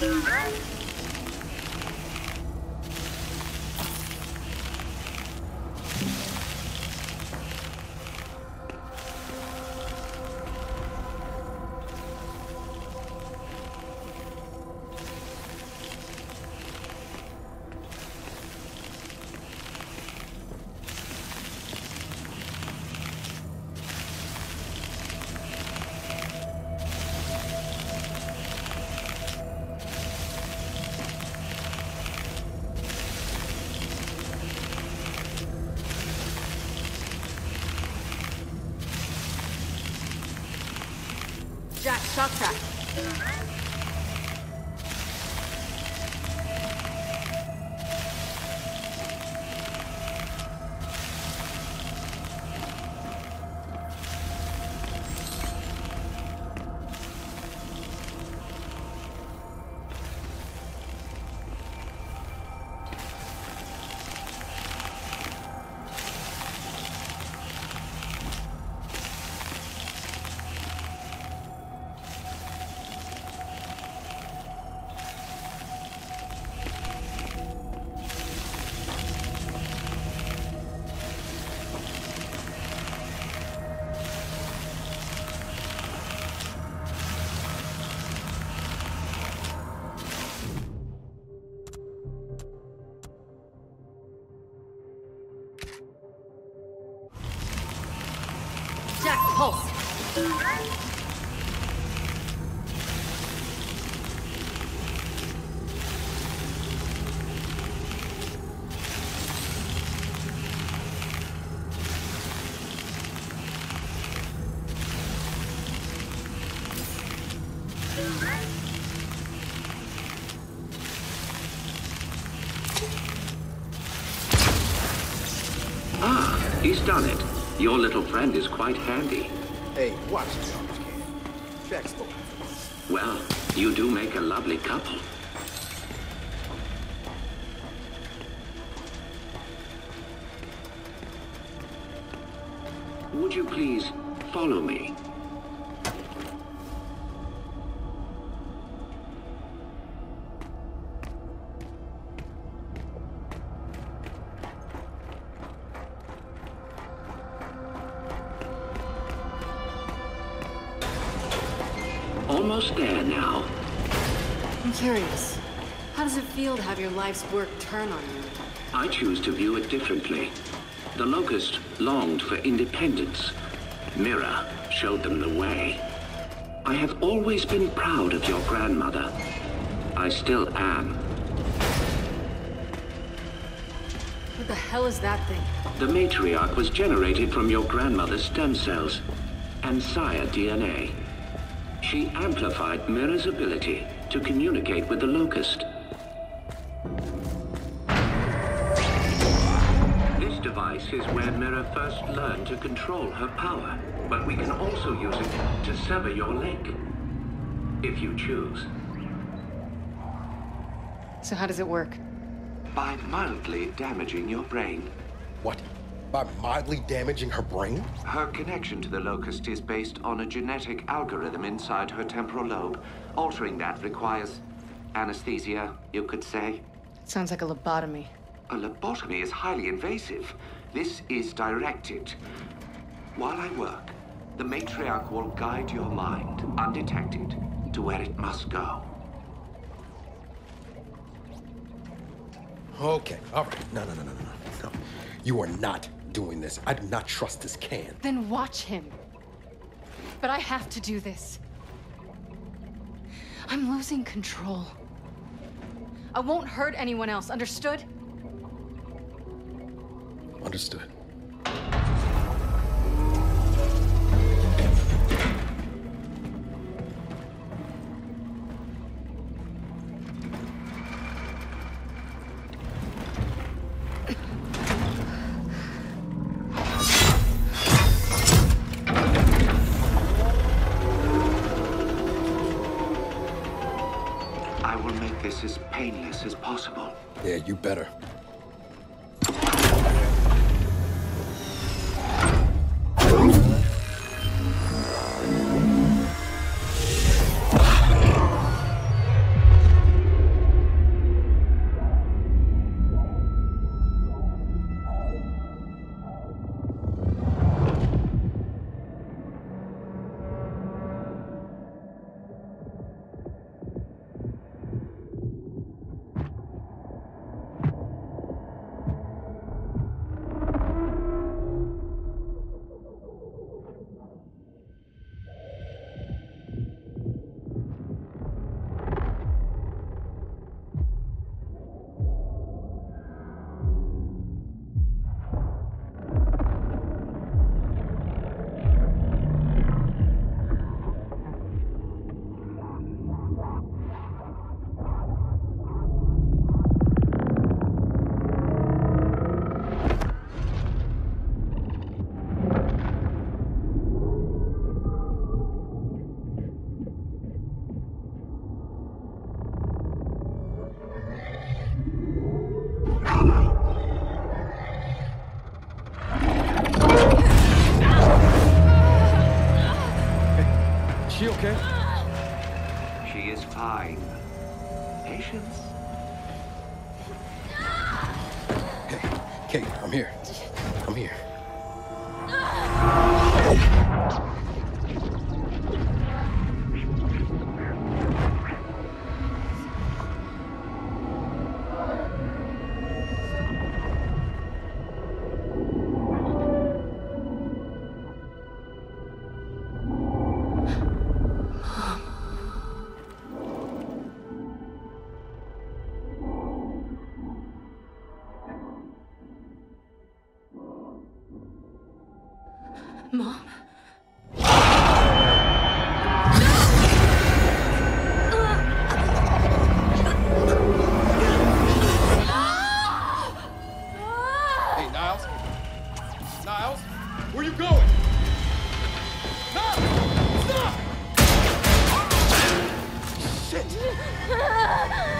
Música Jack, shock he's done it. Your little friend is quite handy. Hey, watch this garbage can. Jack's spoken. Well, you do make a lovely couple. Would you please follow me? Almost there now. I'm curious. How does it feel to have your life's work turn on you? I choose to view it differently. The Locust longed for independence. Mira showed them the way. I have always been proud of your grandmother. I still am. What the hell is that thing? The matriarch was generated from your grandmother's stem cells and sire DNA. She amplified Mira's ability to communicate with the Locust. This device is where Mira first learned to control her power, but we can also use it to sever your link. If you choose. So how does it work? By mildly damaging your brain. What? By mildly damaging her brain? Her connection to the locust is based on a genetic algorithm inside her temporal lobe. Altering that requires anesthesia, you could say. It Sounds like a lobotomy. A lobotomy is highly invasive. This is directed. While I work, the matriarch will guide your mind, undetected, to where it must go. Okay, all right. No, no, no, no, no, no. You are not doing this. I do not trust this can. Then watch him. But I have to do this. I'm losing control. I won't hurt anyone else, understood? Understood. As painless as possible. Yeah, you better.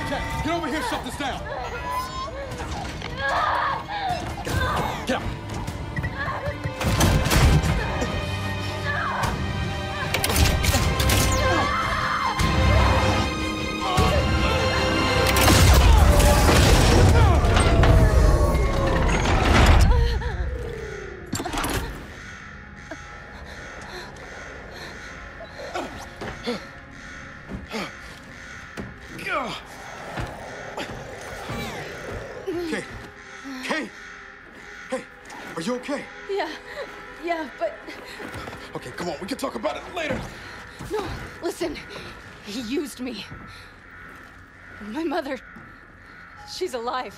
Get over here, shut this down. Get out. Okay, come on. We can talk about it later. no, listen. He used me. My mother. She's alive.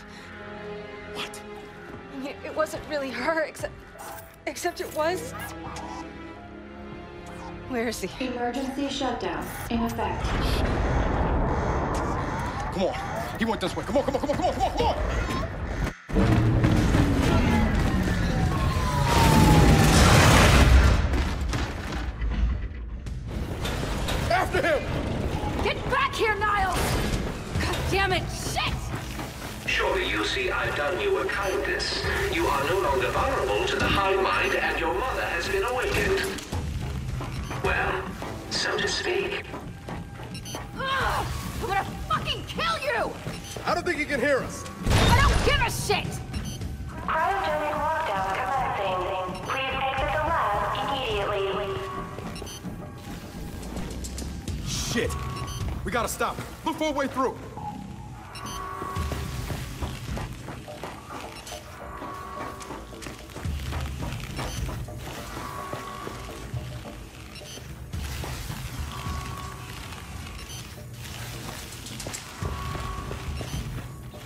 What? I mean, It wasn't really her, except. Except it was. Where is he? Emergency shutdown in effect. Come on. He went this way. Come on, come on, come on, come on, come on, come on. Kindness. You are no longer vulnerable to the high mind and your mother has been awakened. Well, so to speak. Ugh! I'm gonna fucking kill you! I don't think he can hear us. I don't give a shit! Cryogenic lockdown commencing. Please exit the lab immediately. Shit. We gotta stop. Look for a way through.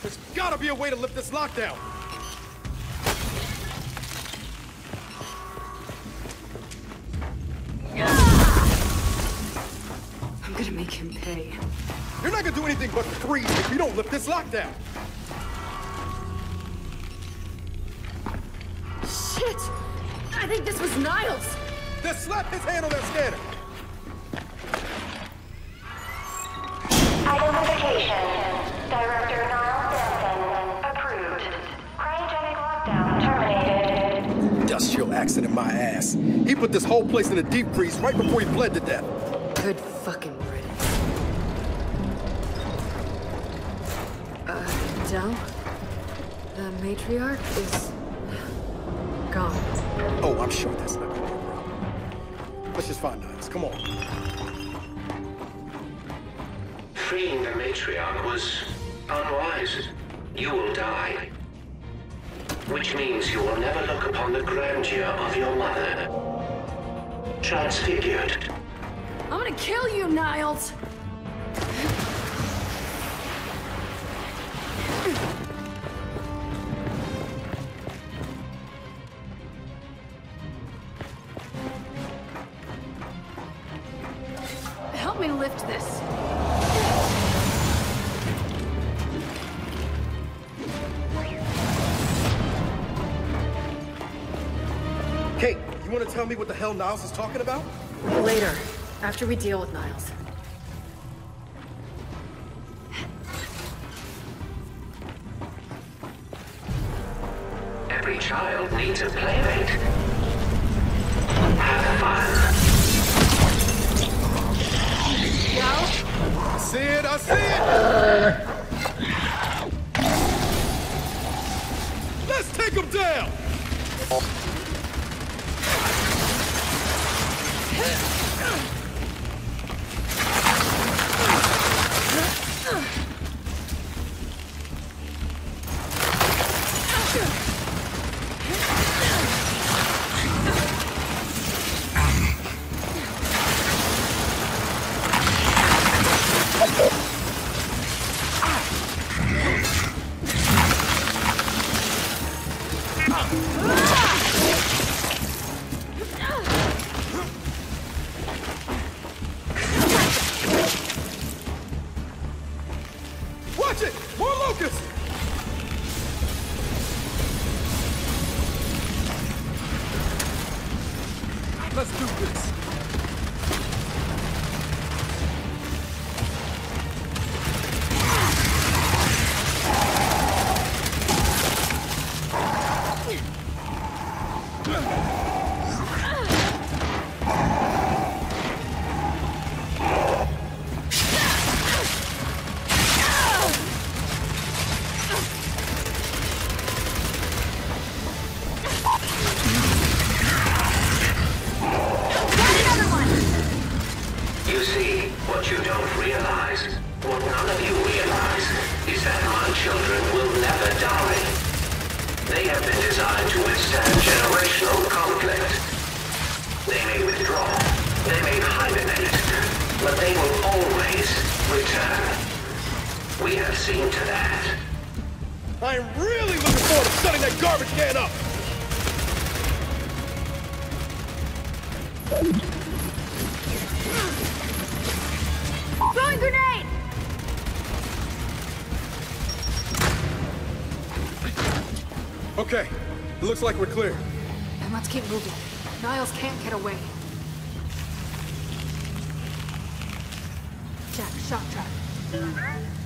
There's gotta be a way to lift this lockdown. I'm gonna make him pay. You're not gonna do anything but freeze if you don't lift this lockdown. Shit! I think this was Niles! Then slap his hand on that scanner. Industrial accident, my ass. He put this whole place in a deep freeze right before he bled to death. Good fucking riddance. Uh, Del? The matriarch is... gone. Oh, I'm sure that's not gonna be a problem. Let's just find Niles. Come on. Freeing the matriarch was unwise. You will die. Which means you will never look upon the grandeur of your mother. Transfigured. I'm gonna kill you, Niles! Help me lift this. tell me what the hell Niles is talking about? Later, after we deal with Niles. Every child needs a playmate. Have fun. Now? See it, I see it! Let's take him down! Yeah. Okay, it looks like we're clear. Then let's keep moving. Niles can't get away. Jack, shot track.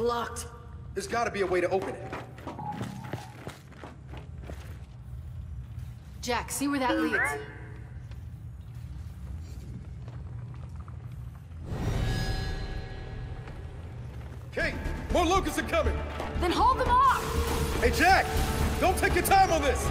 locked. There's gotta be a way to open it. Jack, see where that leads. Kait, more locusts are coming! Then hold them off! Hey, Jack! Don't take your time on this!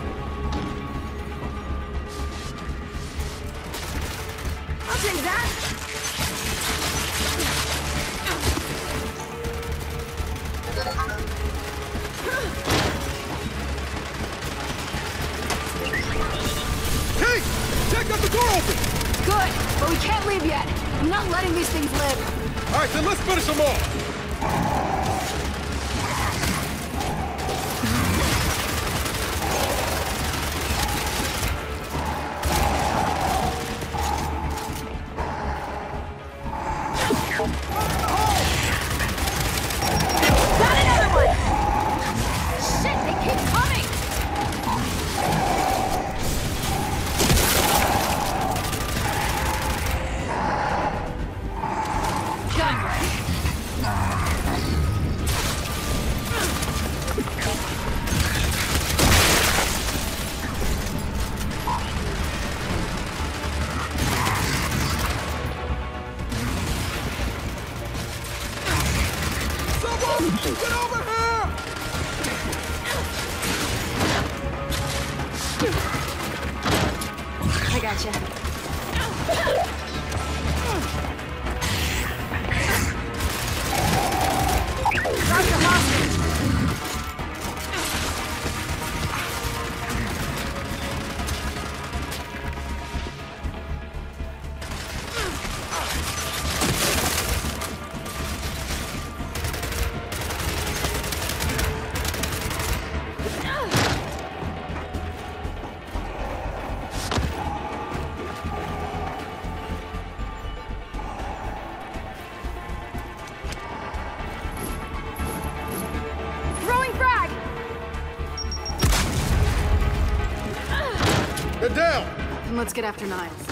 Let's get after Niles.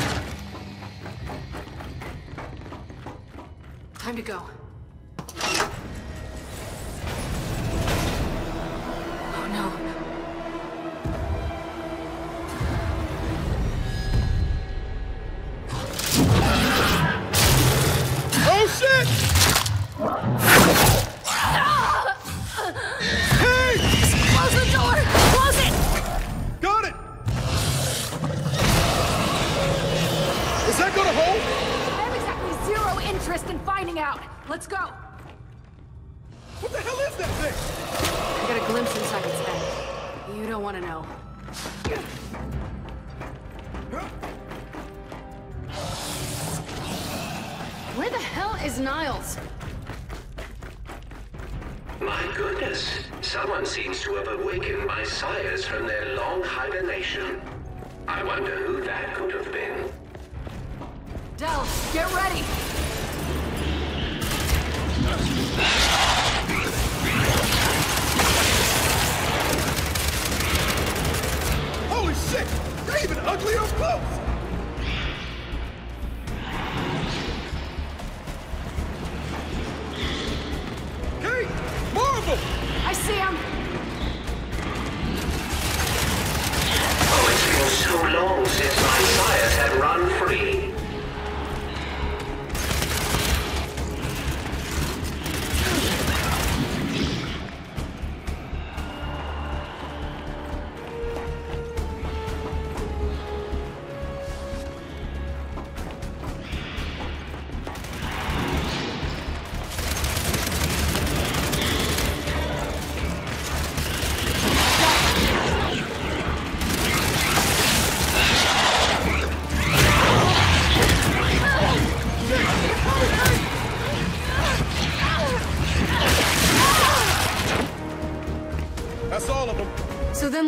Time to go. Oh no. Oh shit! Interest in finding out. Let's go. What the hell is that thing? I got a glimpse inside its head. You don't want to know. Where the hell is Niles? My goodness. Someone seems to have awakened my sires from their long hibernation. I wonder who that could have been. Del, get ready! Holy shit! They're even uglier up close! Kait! Marvel! I see him! Oh, it's been so long since my sires had run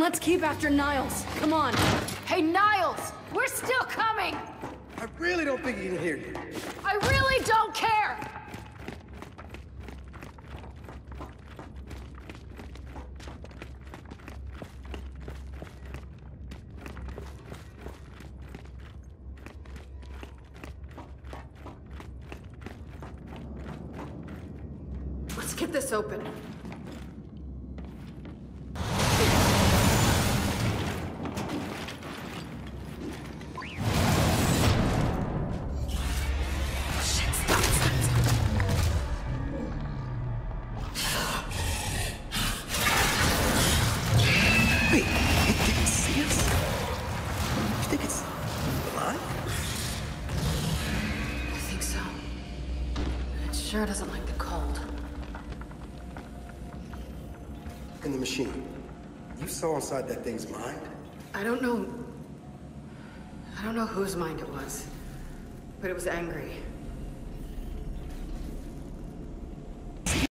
let's keep after Niles. Come on. Hey, Niles! We're still coming! I really don't think he can hear you. I really don't care! Let's get this open. Inside that thing's mind? I don't know. I don't know whose mind it was, but it was angry.